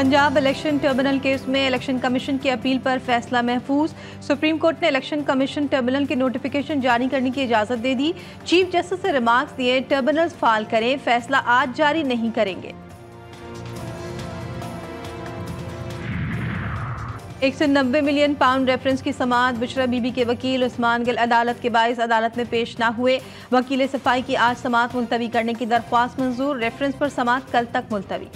Punjab election tribunal case में election commission की appeal पर फैसला महफूज। सुप्रीम कोर्ट ने इलेक्शन कमीशन ट्रिब्यूनल की नोटिफिकेशन जारी करने की इजाज़त दे दी। चीफ जस्टिस से रिमार्क्स दिए ट्रिब्यूनल फाल करें, फैसला आज जारी नहीं करेंगे। एक सौ नब्बे मिलियन पाउंड रेफरेंस की समात बुशरा बीबी के वकील उस्मान गिल अदालत के बायस अदालत में पेश न हुए। वकील सफ़ाई की आज समात मुलतवी करने की दरख्वास्त मंजूर, रेफरेंस पर समात कल तक मुलतवी।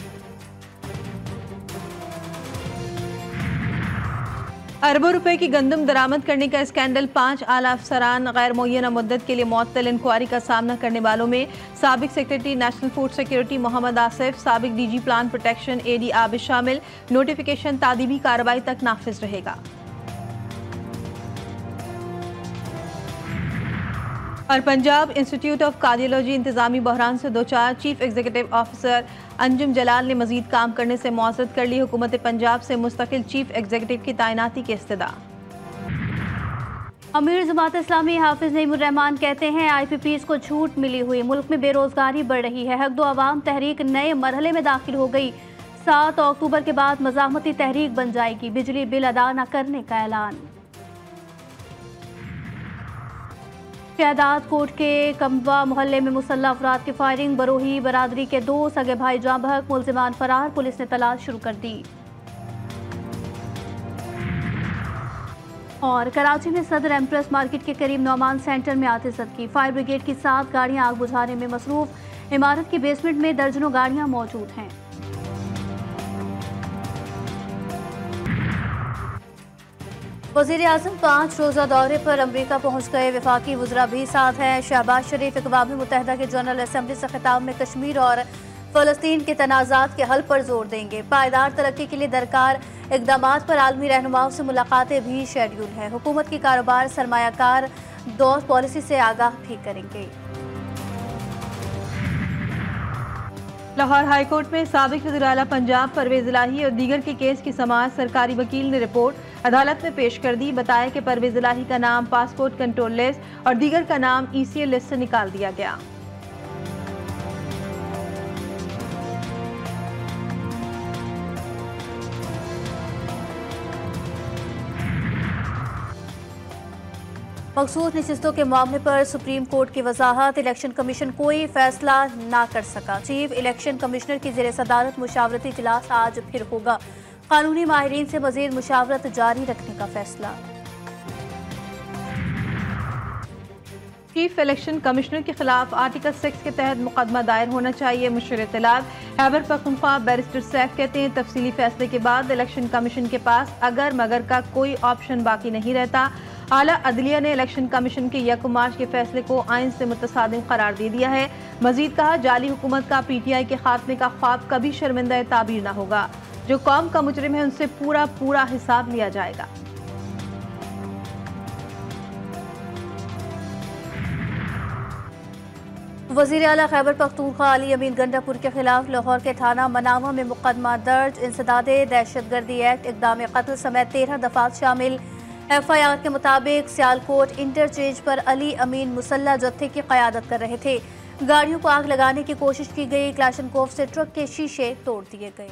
अरबों रुपए की गंदम दरामद करने का स्कैंडल, पाँच आला अफसरान गैर मुना मुद्दत के लिए मअतल इंक्वायरी का सामना करने वालों में सबक secretary, national food security Mohammad Asif, सबक D G plan protection A D Abid शामिल, नोटिफिकेशन तादीबी कार्रवाई तक नाफिज रहेगा। और पंजाब इंस्टीट्यूट ऑफ़ कार्डियोलॉजी इंतजामी बहरान से दो चार chief executive officer Anjum Jalal ने मजीद काम करने से मौसद कर ली। हुकूमत पंजाब से मुस्तकिल चीफ एग्जीक्यूटिव की तैनाती की इस्तः अमीर जमात इस्लामी हाफिज नईमान कहते हैं आई पी पी को छूट मिली हुई। मुल्क में बेरोजगारी बढ़ रही है। हक दो आवाम तहरीक नए मरहले में दाखिल हो गई। सात अक्टूबर के बाद मजामती तहरीक बन जाएगी। बिजली बिल अदा न करने का ऐलान। शहदाद कोट के कम्बा मोहल्ले में मुसल्ला अफराद की फायरिंग, बरोही बरादरी के दो सगे भाई जाबहक मुलजिमान फरार, पुलिस ने तलाश शुरू कर दी। और कराची में सदर एम्प्रेस मार्केट के करीब नौमान सेंटर में आतिशत की फायर ब्रिगेड की सात गाड़ियाँ आग बुझाने में मसरूफ। इमारत के बेसमेंट में दर्जनों गाड़ियाँ मौजूद हैं। वज़ीर अजम पाँच रोज़ा दौरे पर अमरीका पहुँच गए। विफाकी वजरा भी साथ हैं। शहबाज शरीफ अकवा मुतहदा के जनरल असम्बली से खिताब में कश्मीर और फ़लस्तीन के तनाज़ात के हल पर ज़ोर देंगे। पायदार तरक्की के लिए दरकार इकदाम पर आलमी रहनुमाओं से मुलाकातें भी शेड्यूल हैं। हुकूमत की कारोबार सरमाकार दौर पॉलिसी से आगाह भी करेंगे। लाहौर हाईकोर्ट में सबक वजी पंजाब परवेज इलाही और दीगर के केस की समाज सरकारी वकील ने रिपोर्ट। अदालत में पेश कर दी। बताया कि परवेज इलाही का नाम, पासपोर्ट कंट्रोल लिस्ट और दीगर का नाम ईसीए लिस्ट से निकाल दिया गया। मखसूस नशस्तों के मामले पर सुप्रीम कोर्ट की वजाहत। इलेक्शन कमीशन कोई फैसला ना कर सका। चीफ इलेक्शन कमिश्नर की जेर सदारत मुशावरती इजलास आज फिर होगा। कानूनी माहरीन से मजीद मुशावरत जारी रखने का फैसला। चीफ इलेक्शन कमिश्नर के खिलाफ आर्टिकल सिक्स के तहत मुकदमा दायर होना चाहिए मुशर इतलाक हैबर पखनख्वा बैरिस्टर सैफ कहते हैं, तफसीली फैसले के बाद इलेक्शन कमीशन के पास अगर मगर का कोई ऑप्शन बाकी नहीं रहता। आला अदलिया ने इलेक्शन कमीशन के यकम मार्च के फैसले को आइन से मुतसादिम करार दे दिया है। मजीद कहा, जाली हुकूमत का पी टी आई के खात्मे का ख्वाब कभी शर्मिंदा ताबीर न होगा। जो कौम का मुजरिम है, उनसे पूरा पूरा हिसाब लिया जाएगा। वज़ीर अला खैबर पख्तूनख्वा अली अमीन गंडापुर के खिलाफ लाहौर के थाना मनावा में मुकदमा दर्ज। इंसदाद दहशत गर्दी एक्ट, इकदाम कत्ल समेत तेरह दफात शामिल। एफ़ आई आर के मुताबिक सियालकोट इंटरचेंज पर अली अमीन मुसल्ला जत्थे की क्यादत कर रहे थे। गाड़ियों को आग लगाने की कोशिश की गई, क्लाशनकोफ से ट्रक के शीशे तोड़ दिए गए।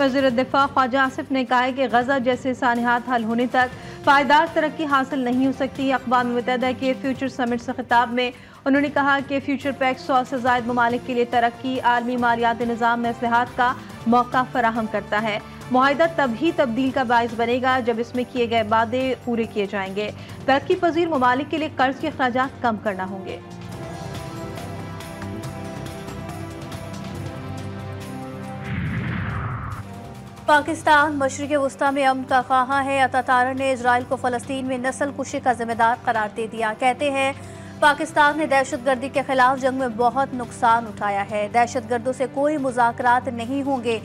वज़ीर दिफा ख्वाजा आसिफ ने कहा है कि गजा जैसे सानहात हल होने तक पायदार तरक्की हासिल नहीं हो सकती। अकबा मुतहदा के फ्यूचर समिट से खिताब में उन्होंने कहा कि फ्यूचर पैक्ट सौ से जायद ममालिक के लिए तरक्की, आलमी मालियाती निज़ाम में असलहत का मौका फराहम करता है। माहिदा तभी तब्दील का बायस बनेगा जब इसमें किए गए वादे पूरे किए जाएँगे। तरक्की पजीर ममालिक के लिए कर्ज के अखराज कम करना होंगे। पाकिस्तान मशरक वस्ती में अमन का खाहा है। अतातारा ने इसराइल को फ़लस्तीन में नस्ल कुशी का जिम्मेदार करार दे दिया। कहते हैं, पाकिस्तान ने दहशत गर्दी के खिलाफ जंग में बहुत नुकसान उठाया है। दहशत गर्दों से कोई मुजाकरात नहीं होंगे।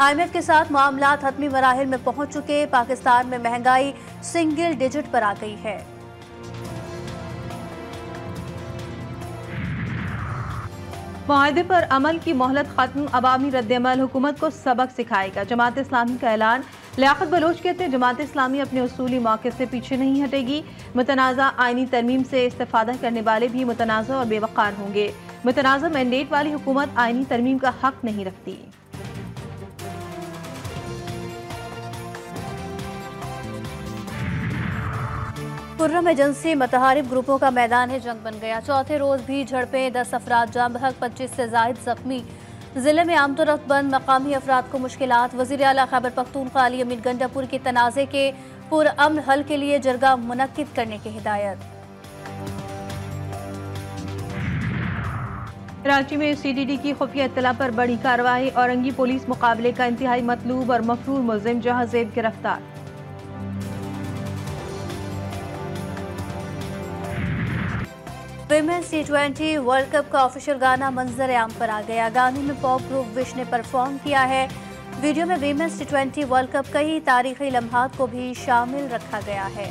आई एफ़ के साथ मामला हतमी मराहल में पहुँच चुके। पाकिस्तान में महँगाई सिंगल डिजिट पर आ गई है। माहे पर अमल की मोहलत खत्म। अवामी रद्दमल हुकूमत को सबक सिखाएगा। जमात इस्लामी का ऐलान। लियात बलोच कहते हैं, जमात इस्लामी अपने असूली मौके से पीछे नहीं हटेगी। मुतनाज़ा आइनी तरमीम से इस्तादा करने वाले भी मुतनाज़ा और बेवकार होंगे। मुतनाज़ा मैंडेट वाली हुकूमत आइनी तरमीम का हक नहीं रखती। खुर्रम एजेंसी मतहारिब ग्रुपों का मैदान है, जंग बन गया। चौथे रोज भी झड़पें दस अफराद जाम, बहक पच्चीस से जायद जख्मी। ज़िले में आमतौर बंद, मकामी अफराद को मुश्किल वज़ीर अला खैबर पख्तूनख्वा अली अमीन गंडापुर के तनाज़े के पुरअमन हल के लिए जरगा मुनद करने की हिदायत। कराची में सीडीडी की खुफिया इतला पर बड़ी कार्रवाई। औरंगी पुलिस मुकाबले का इंतहाई मतलूब और मफरूर मुलिम जहाजेब गिरफ़्तार। Women's T twenty world cup का ऑफिशियल गाना मंजर आम पर आ गया। गाने में पॉप ग्रुप विश ने परफॉर्म किया है। वीडियो में women's T twenty world cup कई तारीखी लम्हात को भी शामिल रखा गया है।